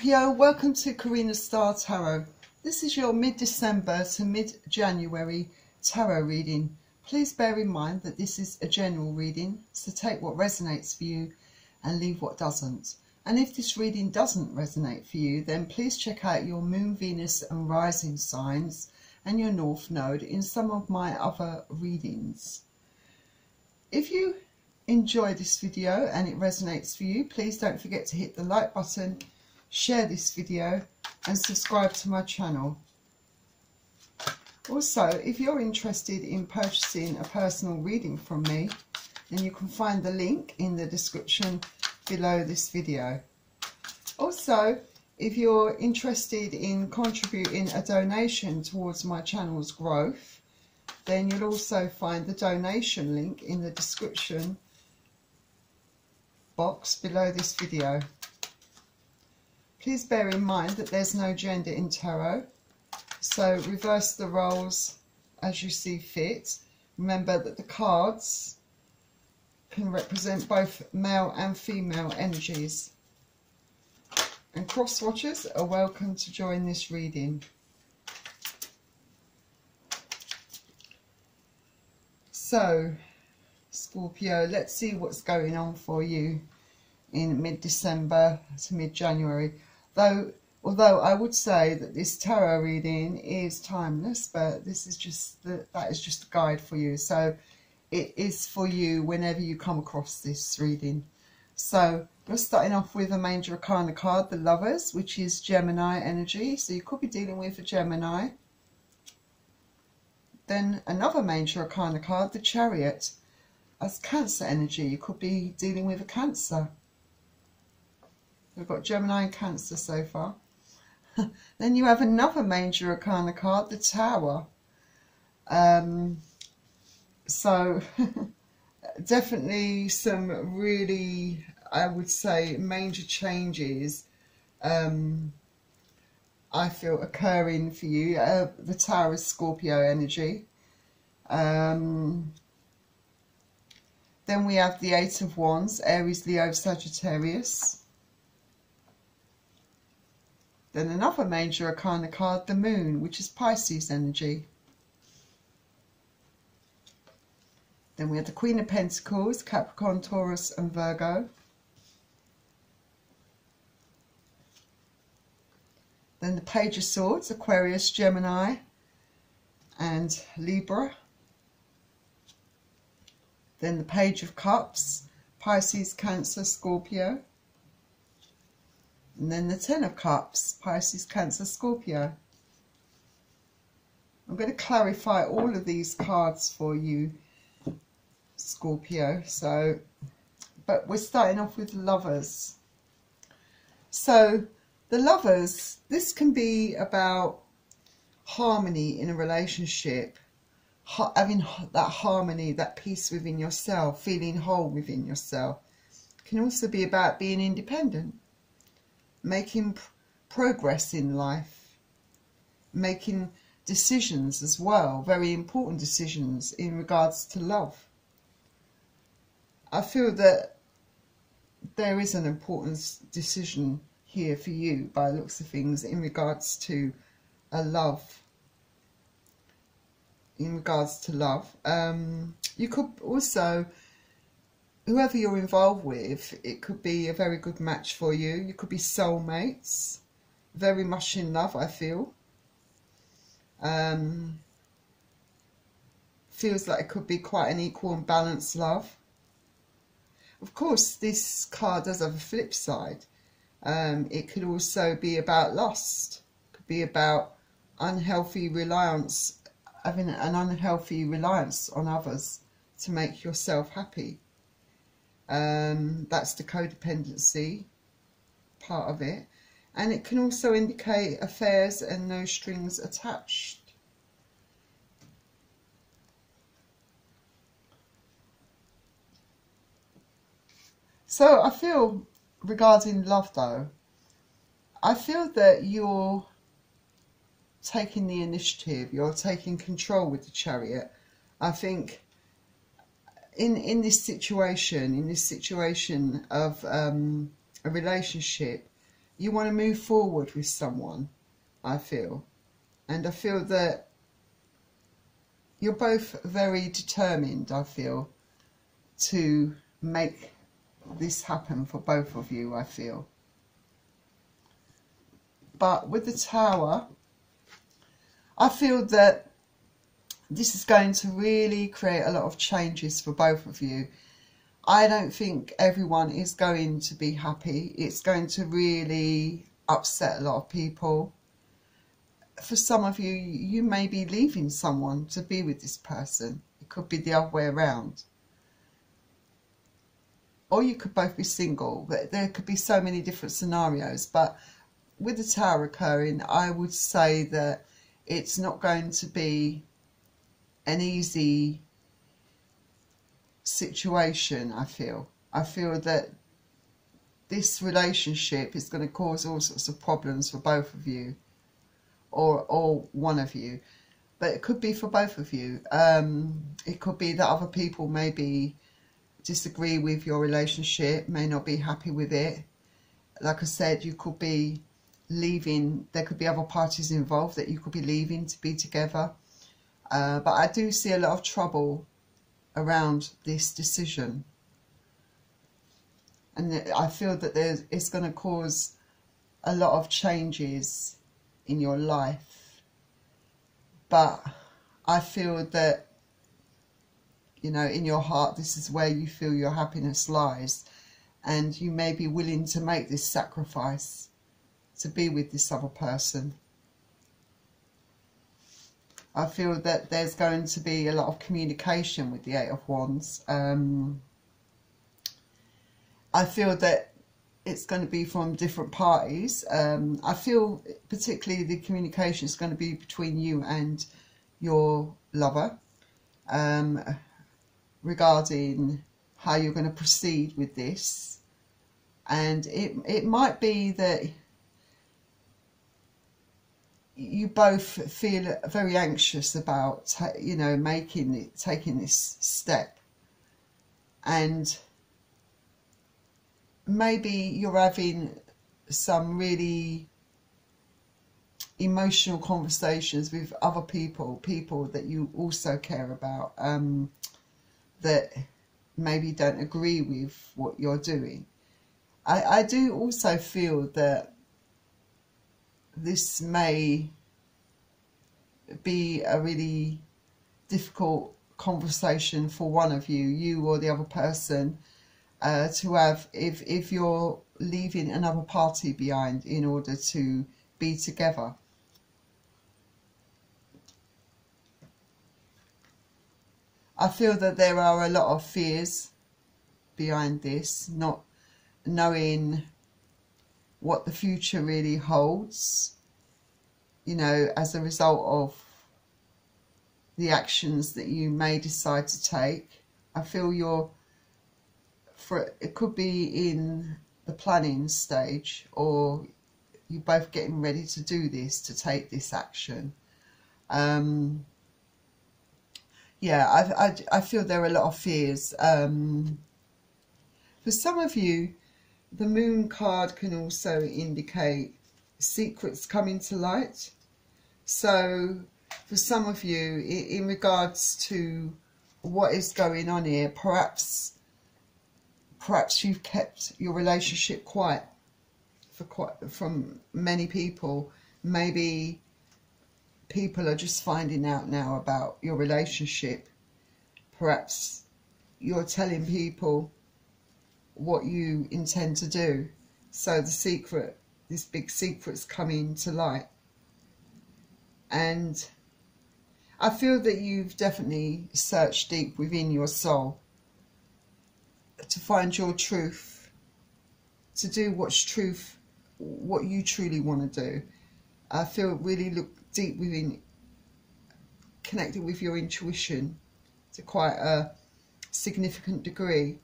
Scorpio, welcome to Karina Star Tarot. This is your mid-December to mid-January tarot reading. Please bear in mind that this is a general reading, so take what resonates for you and leave what doesn't. And if this reading doesn't resonate for you, then please check out your Moon, Venus and Rising signs and your North Node in some of my other readings. If you enjoy this video and it resonates for you, please don't forget to hit the like button, share this video and subscribe to my channel. Also, if you're interested in purchasing a personal reading from me, then you can find the link in the description below this video. Also, if you're interested in contributing a donation towards my channel's growth, then you'll also find the donation link in the description box below this video. Please bear in mind that there's no gender in tarot, so reverse the roles as you see fit. Remember that the cards can represent both male and female energies. And cross watchers are welcome to join this reading. So, Scorpio, let's see what's going on for you in mid-December to mid-January. Though, although I would say that this tarot reading is timeless, but this is just the, that is just a guide for you. So it is for you whenever you come across this reading. So we're starting off with a Major Arcana card, the Lovers, which is Gemini energy. So you could be dealing with a Gemini. Then another Major Arcana card, the Chariot as Cancer energy. You could be dealing with a Cancer. We've got Gemini and Cancer so far. then you have another major arcana card, the Tower. Um, so definitely some really, I would say, major changes um, I feel occurring for you. Uh, the Tower is Scorpio energy. Um, then we have the Eight of Wands, Aries, Leo, Sagittarius. Then another major arcana card, the Moon, which is Pisces energy. Then we have the Queen of Pentacles, Capricorn, Taurus and Virgo. Then the Page of Swords, Aquarius, Gemini and Libra. Then the Page of Cups, Pisces, Cancer, Scorpio. And then the Ten of Cups, Pisces, Cancer, Scorpio. I'm going to clarify all of these cards for you, Scorpio. So, but we're starting off with lovers. So, the lovers, this can be about harmony in a relationship having that harmony, that peace within yourself, feeling whole within yourself. It can also be about being independent, making progress in life, making decisions as well, very important decisions in regards to love. I feel that there is an important decision here for you by looks of things in regards to a love in regards to love. Um, you could also, whoever you're involved with, it could be a very good match for you. You could be soulmates, very much in love, I feel. Um, feels like it could be quite an equal and balanced love. Of course, this card does have a flip side. Um, it could also be about lust. It could be about unhealthy reliance having an unhealthy reliance on others to make yourself happy. Um, that's the codependency part of it. And it can also indicate affairs and no strings attached. So I feel regarding love though, I feel that you're taking the initiative, you're taking control with the chariot. I think in in this situation, in this situation of um, a relationship, you want to move forward with someone, I feel. And I feel that you're both very determined, I feel, to make this happen for both of you, I feel. But with the tower, I feel that this is going to really create a lot of changes for both of you. I don't think everyone is going to be happy. It's going to really upset a lot of people. For some of you, you may be leaving someone to be with this person. It could be the other way around. Or you could both be single. But there could be so many different scenarios. But with the tower occurring, I would say that it's not going to be an easy situation, I feel. I feel that this relationship is going to cause all sorts of problems for both of you or, or one of you. But it could be for both of you. Um, it could be that other people maybe disagree with your relationship, may not be happy with it. Like I said, you could be leaving, there could be other parties involved that you could be leaving to be together. Uh, but I do see a lot of trouble around this decision. And I feel that it's going to cause a lot of changes in your life. But I feel that, you know, in your heart, this is where you feel your happiness lies. And you may be willing to make this sacrifice to be with this other person. I feel that there's going to be a lot of communication with the Eight of Wands. Um, I feel that it's going to be from different parties. Um, I feel particularly the communication is going to be between you and your lover um, regarding how you're going to proceed with this. And it, it might be that you both feel very anxious about, you know, making it, taking this step. And maybe you're having some really emotional conversations with other people, people that you also care about, um, that maybe don't agree with what you're doing. I, I do also feel that this may be a really difficult conversation for one of you, you or the other person, uh, to have if, if you're leaving another party behind in order to be together. I feel that there are a lot of fears behind this, not knowing what the future really holds, you know, as a result of the actions that you may decide to take. I feel you're, for it could be in the planning stage or you're both getting ready to do this, to take this action. Um, yeah, I, I, I feel there are a lot of fears. Um, for some of you, the moon card can also indicate secrets coming to light. So for some of you, in regards to what is going on here, perhaps perhaps you've kept your relationship quiet for quite from many people. Maybe people are just finding out now about your relationship. Perhaps you're telling people what you intend to do. So the secret, this big secret's coming to light. And I feel that you've definitely searched deep within your soul to find your truth, to do what's truth, what you truly want to do. I feel really look deep within, connected with your intuition to quite a significant degree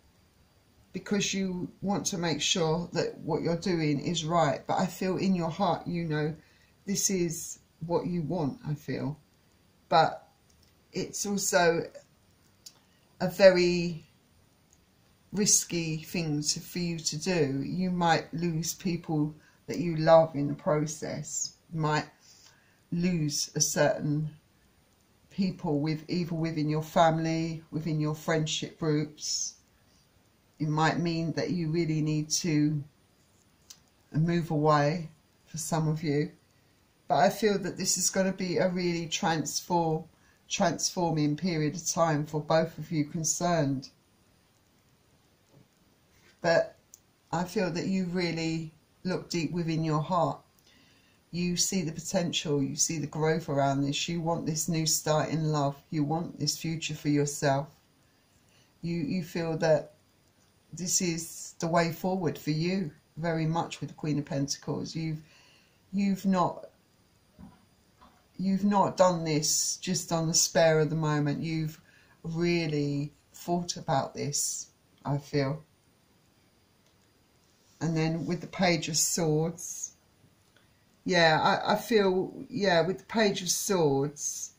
because you want to make sure that what you're doing is right. But I feel in your heart, you know, this is what you want, I feel. But it's also a very risky thing to, for you to do. You might lose people that you love in the process. You might lose a certain people with either within your family, within your friendship groups. It might mean that you really need to move away for some of you. But I feel that this is going to be a really transform, transforming period of time for both of you concerned. But I feel that you really look deep within your heart you see the potential, you see the growth around this, you want this new start in love, you want this future for yourself. You, you feel that this is the way forward for you very much with the Queen of Pentacles. You've, you've not you've not done this just on the spare of the moment. You've really thought about this, I feel. And then with the Page of Swords, yeah, I, I feel, yeah, with the Page of Swords,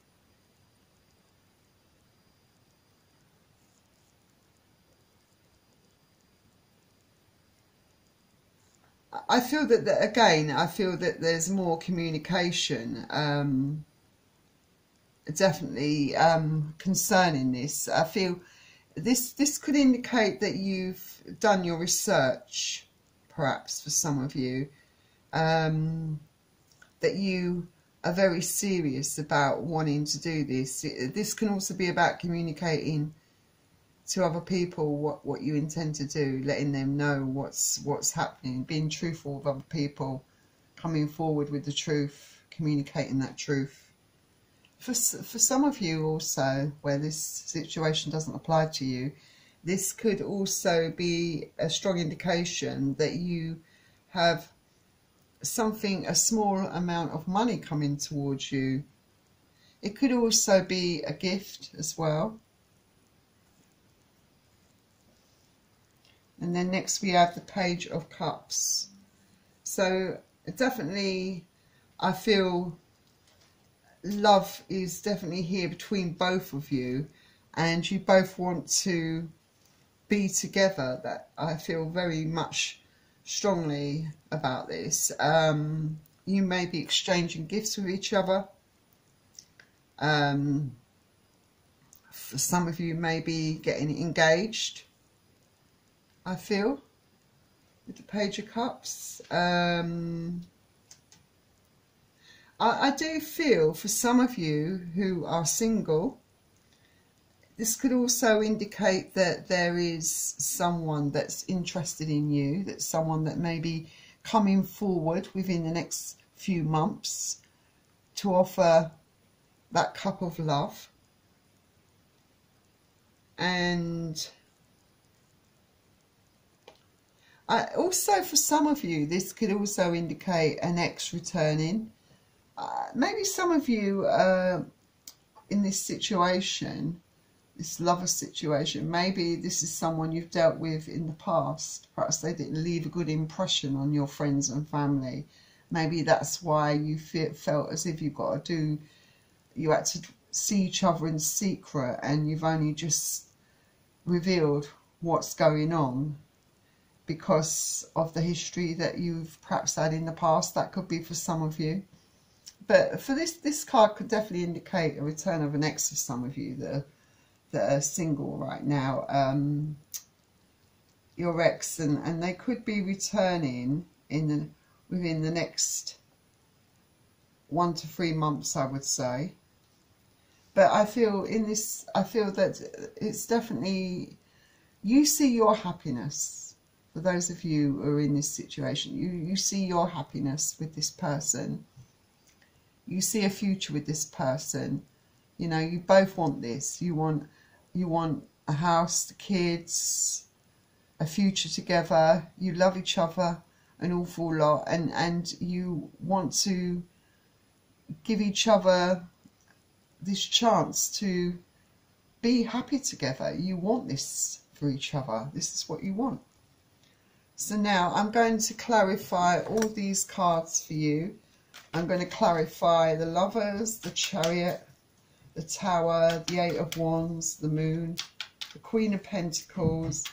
I feel that, that, again, I feel that there's more communication, um, definitely um, concerning this. I feel this this could indicate that you've done your research, perhaps for some of you. Um, that you are very serious about wanting to do this. This can also be about communicating to other people what, what you intend to do, letting them know what's what's happening, being truthful with other people, coming forward with the truth, communicating that truth. For, for some of you also, where this situation doesn't apply to you, this could also be a strong indication that you have something, a small amount of money coming towards you. It could also be a gift as well. And then next we have the Page of Cups. So definitely I feel love is definitely here between both of you and you both want to be together. That I feel very much strongly about this. Um, you may be exchanging gifts with each other. Um, for some of you may be getting engaged, I feel, with the Page of Cups. Um, I, I do feel for some of you who are single, this could also indicate that there is someone that's interested in you, that's someone that may be coming forward within the next few months to offer that cup of love. And Also for some of you, this could also indicate an ex returning. Uh, maybe some of you uh, in this situation this lover situation. Maybe this is someone you've dealt with in the past. Perhaps they didn't leave a good impression on your friends and family. Maybe that's why you feel, felt as if you've got to do, you had to see each other in secret and you've only just revealed what's going on because of the history that you've perhaps had in the past. That could be for some of you. But for this, this card could definitely indicate a return of an ex for some of you that that are single right now, um, your ex, and, and they could be returning in the, within the next one to three months, I would say. But I feel in this, I feel that it's definitely, you see your happiness. For those of you who are in this situation, you, you see your happiness with this person. You see a future with this person. You know, you both want this. You want you want a house, the kids, a future together, you love each other an awful lot and, and you want to give each other this chance to be happy together. You want this for each other. This is what you want. So now I'm going to clarify all these cards for you. I'm going to clarify the lovers, the chariot, the Tower, the Eight of Wands, the Moon, the Queen of Pentacles,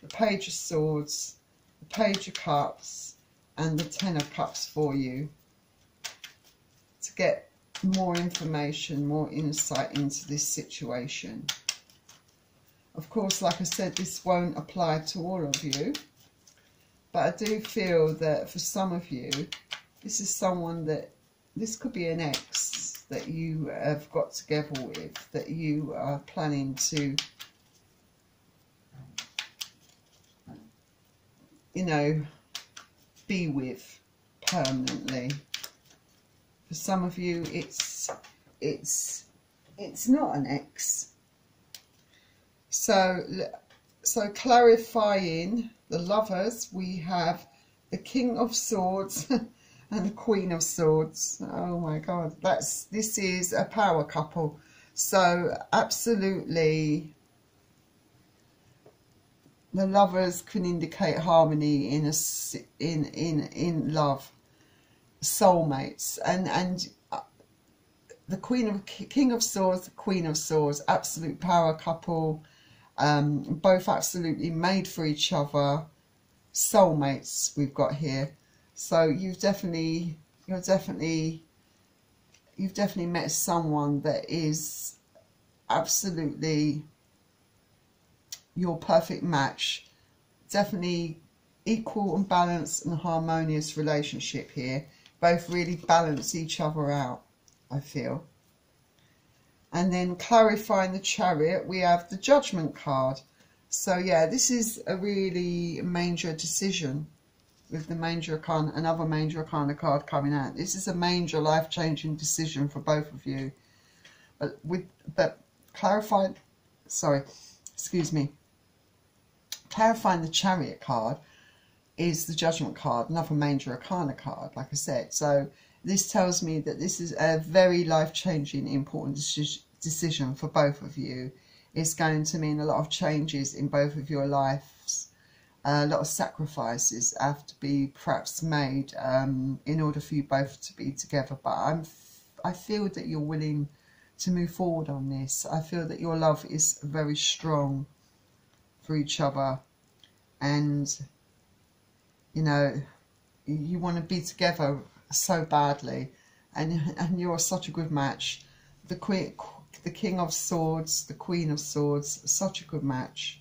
the Page of Swords, the Page of Cups, and the Ten of Cups for you to get more information, more insight into this situation. Of course, like I said, this won't apply to all of you, but I do feel that for some of you, this is someone that, this could be an ex that you have got together with, that you are planning to you know, be with permanently. For some of you, it's it's it's not an ex. So so clarifying the lovers, we have the King of Swords and the Queen of Swords. Oh my God, that's this is a power couple. So absolutely the lovers can indicate harmony in a in in in love soulmates and and uh, the queen of king of swords the queen of swords absolute power couple um, both absolutely made for each other soulmates we've got here so you've definitely you're definitely you've definitely met someone that is absolutely your perfect match. Definitely equal and balanced and harmonious relationship here. Both really balance each other out, I feel. And then clarifying the chariot, we have the judgment card. So yeah, this is a really major decision with the major arcana, another major arcana card coming out. This is a major life-changing decision for both of you. But with but clarified, sorry, excuse me, clarifying the chariot card is the judgment card, another major arcana card, like I said. So this tells me that this is a very life-changing, important decision for both of you. It's going to mean a lot of changes in both of your lives. a lot of sacrifices have to be perhaps made um, in order for you both to be together. But I'm, I feel that you're willing to move forward on this. I feel that your love is very strong for each other and you know you want to be together so badly. And and you're such a good match. The queen the king of swords the queen of swords such a good match.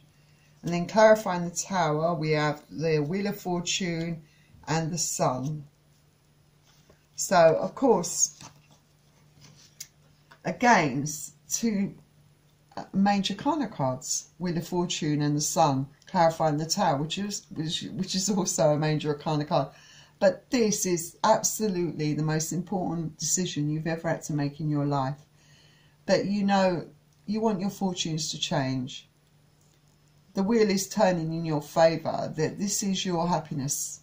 And then clarifying the tower we have the wheel of fortune and the sun. So of course again two uh, major arcana cards, Wheel of Fortune and the Sun, clarifying the Tower, which is which, which is also a major arcana card. But this is absolutely the most important decision you've ever had to make in your life. But you know, you want your fortunes to change. The wheel is turning in your favour, that this is your happiness.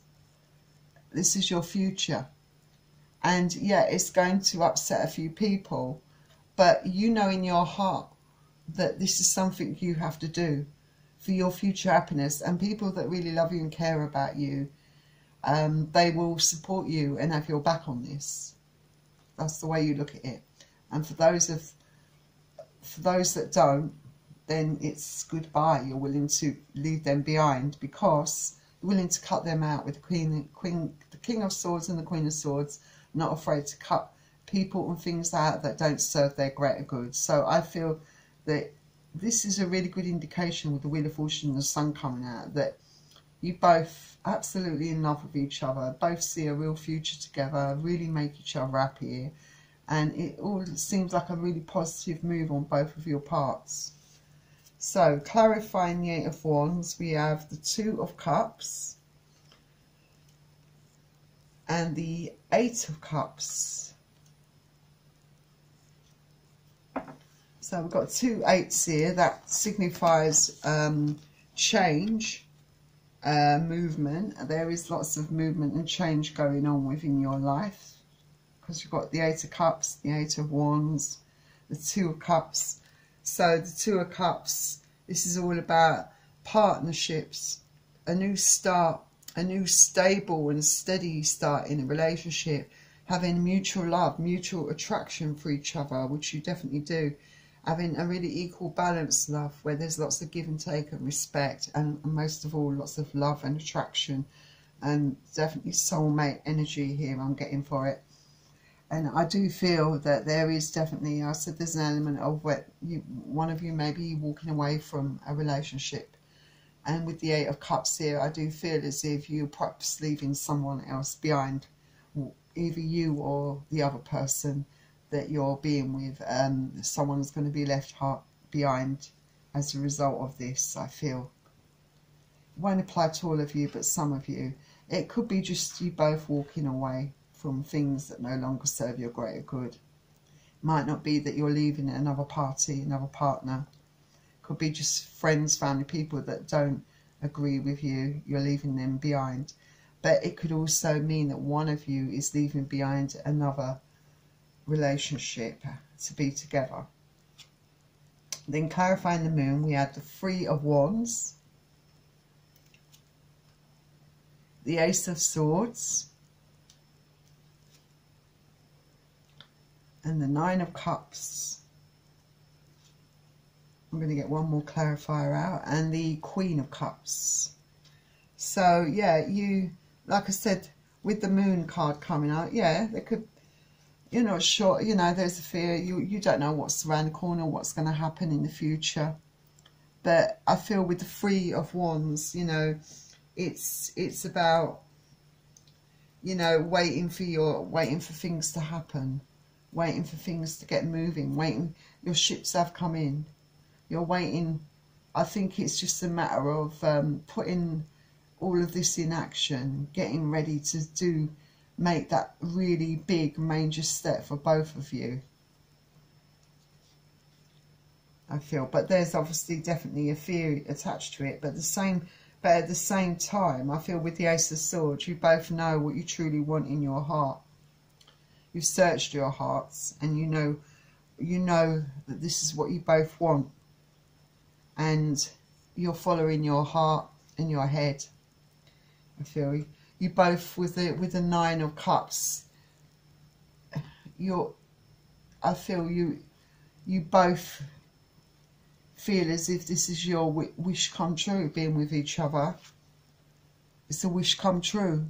This is your future. And yeah, it's going to upset a few people, but you know in your heart that this is something you have to do for your future happiness and people that really love you and care about you um, they will support you and have your back on this. That's the way you look at it. And for those of for those that don't then it's goodbye. You're willing to leave them behind because you're willing to cut them out with the queen queen the king of swords and the queen of swords. Not afraid to cut people and things out that don't serve their greater good. So i feel that this is a really good indication with the Wheel of Fortune and the Sun coming out that you both absolutely in love with each other, both see a real future together, really make each other happy, and it all seems like a really positive move on both of your parts. So, clarifying the Eight of Wands, we have the Two of Cups and the Eight of Cups. So we've got two eights here. That signifies um, change, uh, movement. There is lots of movement and change going on within your life. Because you've got the Eight of Cups, the Eight of Wands, the Two of Cups. So the Two of Cups, this is all about partnerships, a new start, a new stable and steady start in a relationship, having mutual love, mutual attraction for each other, which you definitely do having a really equal balanced love where there's lots of give and take and respect and, most of all lots of love and attraction and definitely soulmate energy here I'm getting for it. And I do feel that there is definitely, I said there's an element of what you, one of you may be walking away from a relationship. And with the Eight of Cups here, I do feel as if you're perhaps leaving someone else behind, either you or the other person that you're being with. Um, someone's going to be left behind as a result of this, I feel. It won't apply to all of you, but some of you. It could be just you both walking away from things that no longer serve your greater good. Might not be that you're leaving another party, another partner. Could be just friends, family, people that don't agree with you. You're leaving them behind. But it could also mean that one of you is leaving behind another relationship to be together. Then clarifying the moon, we had the Three of Wands, the Ace of Swords, and the Nine of Cups. I'm going to get one more clarifier out, and the Queen of Cups. So, yeah, you, like I said, with the Moon card coming out, yeah, there could you're not sure, you know, there's a fear, you, you don't know what's around the corner, what's going to happen in the future. But I feel with the Three of Wands, you know, it's it's about, you know, waiting for your, waiting for things to happen, waiting for things to get moving, waiting, your ships have come in. You're waiting, I think it's just a matter of um, putting all of this in action, getting ready to do make that really big major step for both of you. I feel, but there's obviously definitely a fear attached to it. But the same, but at the same time, I feel with the Ace of Swords, you both know what you truly want in your heart. You've searched your hearts, and you know, you know that this is what you both want, and you're following your heart and your head. I feel you both with the with the nine of cups. You're I feel you you both feel as if this is your wish come true being with each other. It's a wish come true.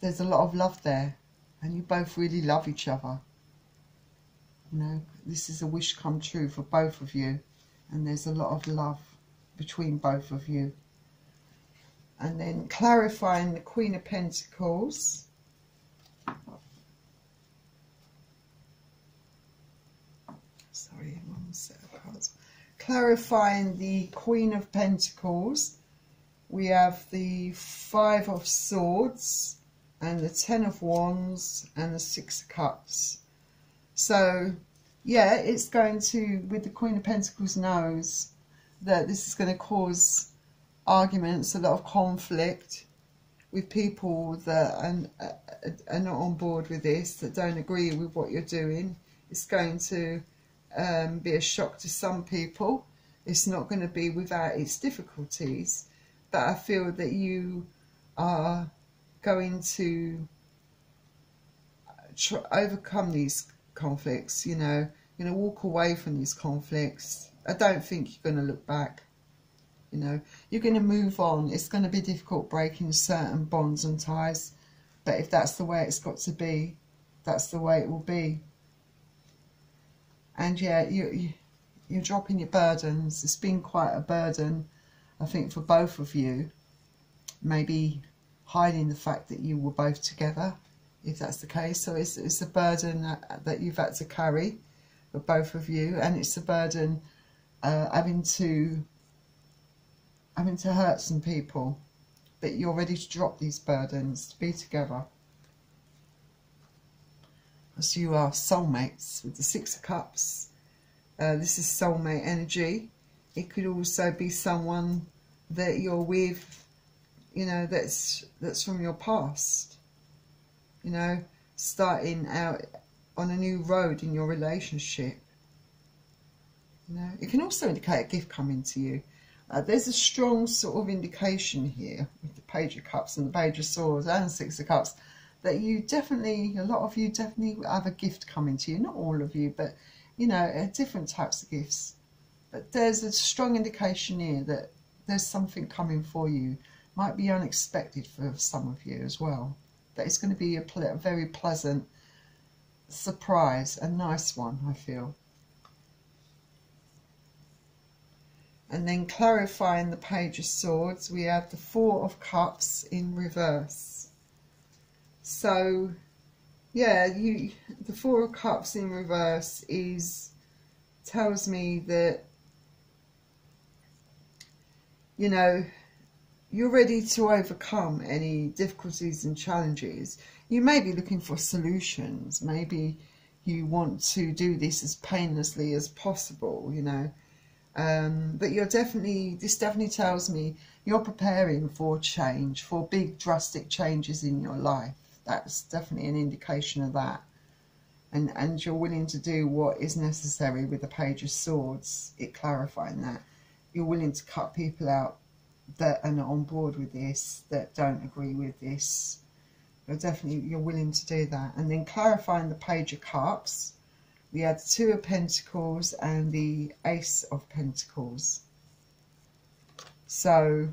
There's a lot of love there and you both really love each other. You know this is a wish come true for both of you and there's a lot of love between both of you and then clarifying the Queen of Pentacles. Sorry, one set of cards. Clarifying the Queen of Pentacles. We have the Five of Swords and the Ten of Wands and the Six of Cups. So, yeah, it's going to, with the Queen of Pentacles knows that this is going to cause arguments, a lot of conflict with people that are, are not on board with this, that don't agree with what you're doing. It's going to um, be a shock to some people. It's not going to be without its difficulties, but I feel that you are going to overcome these conflicts, you know, going to walk away from these conflicts. I don't think you're going to look back you know. You're going to move on. It's going to be difficult breaking certain bonds and ties but if that's the way it's got to be that's the way it will be. And yeah you, you you're dropping your burdens. It's been quite a burden I think for both of you. Maybe hiding the fact that you were both together if that's the case. So it's, it's a burden that, you've had to carry for both of you and it's a burden uh, having to having to hurt some people, but you're ready to drop these burdens, to be together. As you are soulmates with the Six of Cups. Uh, this is soulmate energy. It could also be someone that you're with, you know, that's that's from your past. You know, starting out on a new road in your relationship. You know, it can also indicate a gift coming to you. Uh, there's a strong sort of indication here with the Page of Cups and the Page of Swords and Six of Cups that you definitely, a lot of you definitely have a gift coming to you. Not all of you, but, you know, uh, different types of gifts. But there's a strong indication here that there's something coming for you. might be unexpected for some of you as well. But it's going to be a, a very pleasant surprise, a nice one, I feel. And then clarifying the Page of Swords, we have the Four of Cups in reverse. So, yeah, you the Four of Cups in reverse is tells me that you know you're ready to overcome any difficulties and challenges. You may be looking for solutions. Maybe you want to do this as painlessly as possible, you know. Um, but you're definitely, this definitely tells me you're preparing for change, for big drastic changes in your life. That's definitely an indication of that. And, and you're willing to do what is necessary with the Page of Swords, it clarifying that. You're willing to cut people out that are not on board with this, that don't agree with this. You're definitely, you're willing to do that. And then clarifying the Page of Cups, we had the Two of Pentacles and the Ace of Pentacles. So,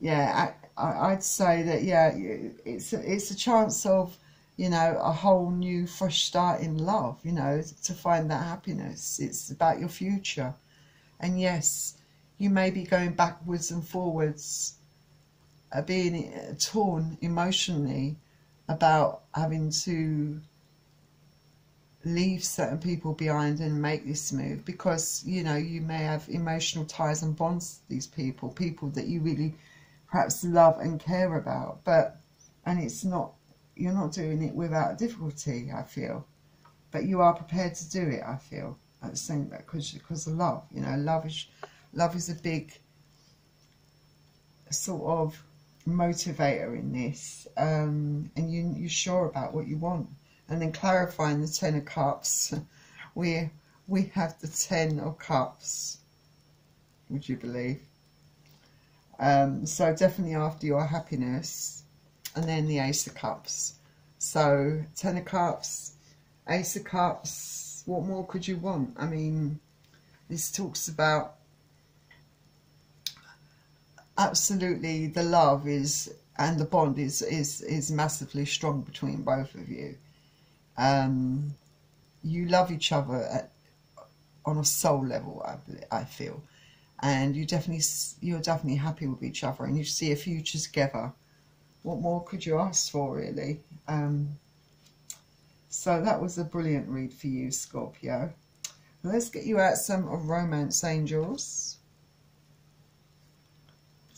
yeah, I, would say that, yeah, it's a, it's a chance of, you know, a whole new fresh start in love, you know, to find that happiness. It's about your future. And yes, you may be going backwards and forwards, uh, being uh, torn emotionally about having to leave certain people behind and make this move because you know you may have emotional ties and bonds to these people people that you really perhaps love and care about but and it's not you're not doing it without difficulty i feel. But you are prepared to do it i feel at the same because because of love you know love is love is a big sort of motivator in this um, and you, you're sure about what you want and then clarifying the Ten of Cups, we, we have the Ten of Cups, would you believe? Um, so definitely after your happiness, and then the Ace of Cups. So Ten of Cups, Ace of Cups, what more could you want? I mean, this talks about absolutely the love is and the bond is is is massively strong between both of you um, you love each other at, on a soul level, I, I feel. And you definitely, you're definitely happy with each other and you see a future together. What more could you ask for, really? Um, so that was a brilliant read for you, Scorpio. Let's get you out some romance angels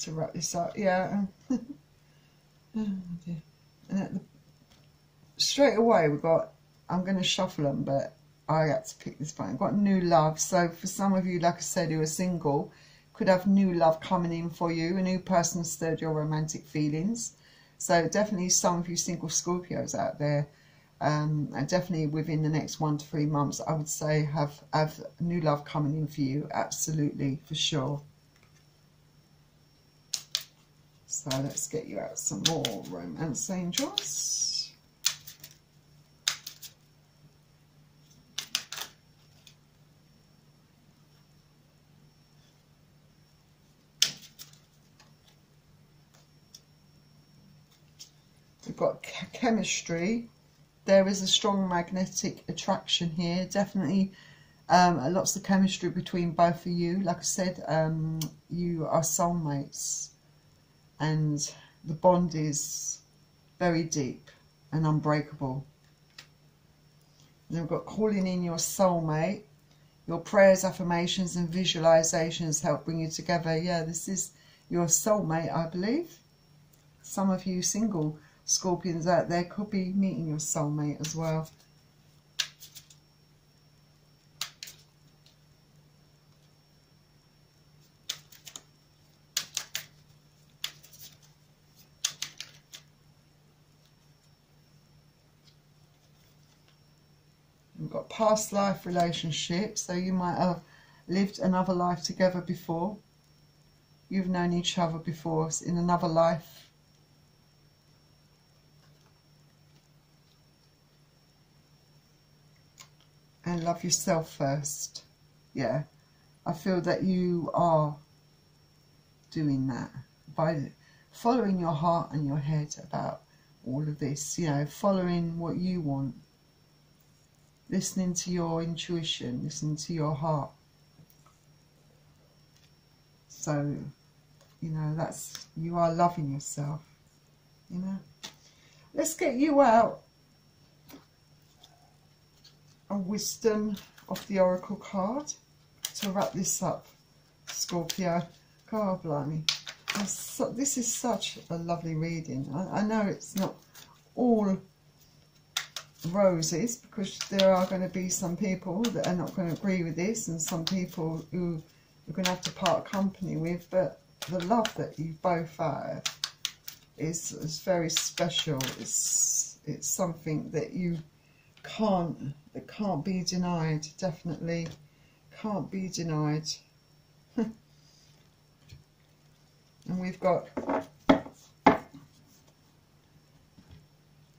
to wrap this up. Yeah. oh, and at the straight away we've got, I'm going to shuffle them, but I had to pick this one. I've got new love. So for some of you, like I said, who are single, could have new love coming in for you. A new person stirred your romantic feelings. So definitely some of you single Scorpios out there, um, and definitely within the next one to three months, I would say have, have new love coming in for you. Absolutely, for sure. So let's get you out some more romance angels. Got chemistry. There is a strong magnetic attraction here. Definitely um, lots of chemistry between both of you. Like I said, um, you are soulmates. And the bond is very deep and unbreakable. Then we've got calling in your soulmate. Your prayers, affirmations and visualizations help bring you together. Yeah, this is your soulmate, I believe. Some of you single scorpions out there could be meeting your soulmate as well. We've got past life relationships, so you might have lived another life together before. You've known each other before in another life and love yourself first. Yeah, I feel that you are doing that by following your heart and your head about all of this, you know, following what you want, listening to your intuition, listening to your heart. So, you know, that's, you are loving yourself, you know. Let's get you out a wisdom of the Oracle card to wrap this up, Scorpio. God blimey. So, this is such a lovely reading. I, I know it's not all roses because there are going to be some people that are not going to agree with this and some people who you're going to have to part company with but the love that you both have is, is very special it's it's something that you can't that can't be denied definitely can't be denied and we've got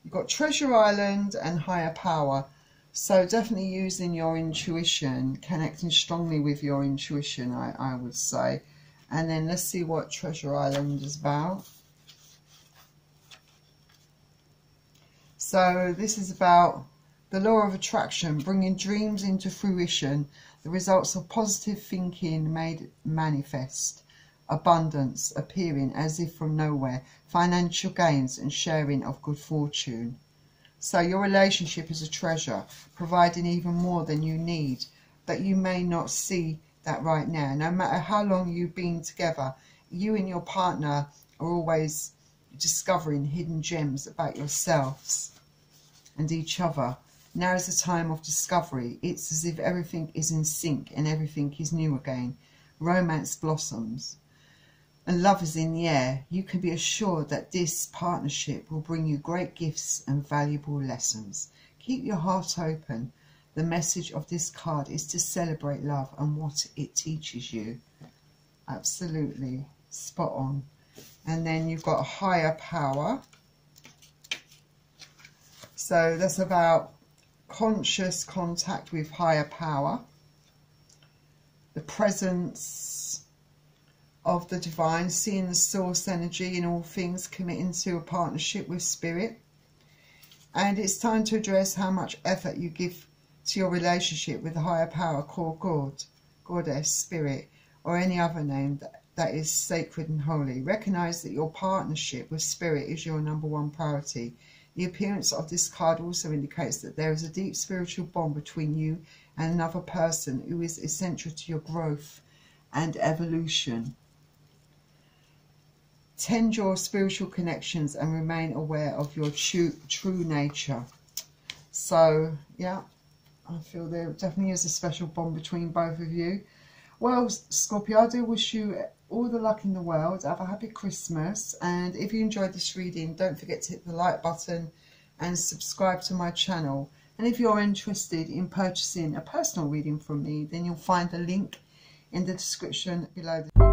you've got Treasure Island and Higher Power. So definitely using your intuition, connecting strongly with your intuition, I, I would say. And then let's see what Treasure Island is about. So this is about the law of attraction, bringing dreams into fruition, the results of positive thinking made manifest abundance appearing as if from nowhere, financial gains and sharing of good fortune. So your relationship is a treasure, providing even more than you need, but you may not see that right now. No matter how long you've been together, you and your partner are always discovering hidden gems about yourselves and each other. Now is the time of discovery. It's as if everything is in sync and everything is new again. Romance blossoms and love is in the air, you can be assured that this partnership will bring you great gifts and valuable lessons. Keep your heart open. The message of this card is to celebrate love and what it teaches you. Absolutely spot on. And then you've got a higher power. So that's about conscious contact with higher power. The presence of the divine, seeing the source energy in all things, committing to a partnership with spirit. And it's time to address how much effort you give to your relationship with the higher power called God, Goddess, Spirit, or any other name that, that is sacred and holy. Recognize that your partnership with Spirit is your number one priority. The appearance of this card also indicates that there is a deep spiritual bond between you and another person who is essential to your growth and evolution. Tend your spiritual connections and remain aware of your true, true nature. So, yeah, I feel there definitely is a special bond between both of you. Well, Scorpio, I do wish you all the luck in the world. Have a happy Christmas. And if you enjoyed this reading, don't forget to hit the like button and subscribe to my channel. And if you're interested in purchasing a personal reading from me, then you'll find the link in the description below.